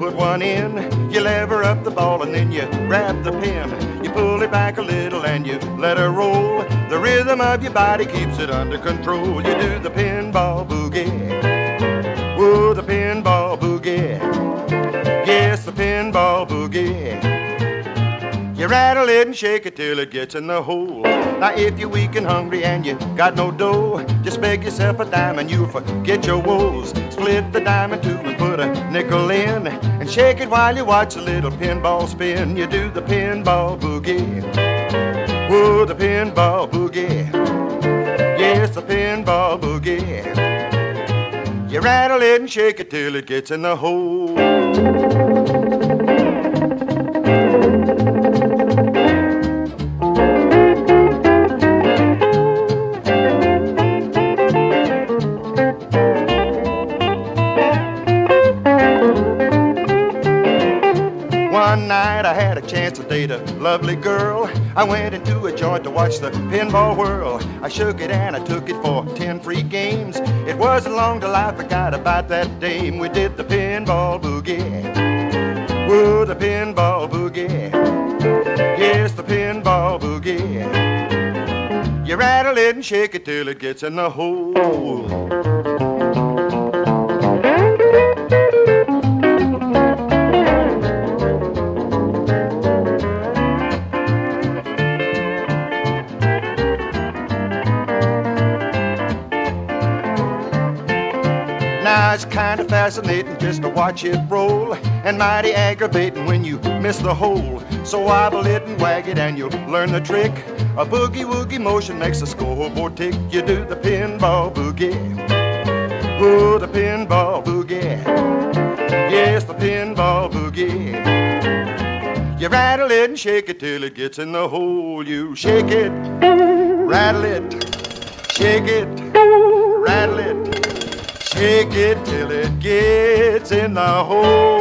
put one in. You lever up the ball and then you grab the pin. You pull it back a little and you let her roll. The rhythm of your body keeps it under control. You do the pinball boogie. Whoa, the pinball boogie. Yes, the pinball boogie. You rattle it and shake it till it gets in the hole. Now if you're weak and hungry and you got no dough, just beg yourself a dime and you'll forget your woes. Split the dime in two and put a nickel in, and shake it while you watch a little pinball spin. You do the pinball boogie. Whoa, the pinball boogie. Yes, the pinball boogie. You rattle it and shake it till it gets in the hole. One night I had a chance to date a lovely girl. I went into a joint to watch the pinball whirl. I shook it and I took it for ten free games. It wasn't long till I forgot about that dame. We did the pinball boogie. Whoa, the pinball boogie. Yes, the pinball boogie. You rattle it and shake it till it gets in the hole. It's kind of fascinating just to watch it roll, and mighty aggravating when you miss the hole. So wobble it and wag it, and you'll learn the trick. A boogie woogie motion makes the scoreboard tick. You do the pinball boogie. Oh, the pinball boogie. Yes, the pinball boogie. You rattle it and shake it till it gets in the hole. You shake it, rattle it, shake it, Shake it till it gets in the hole.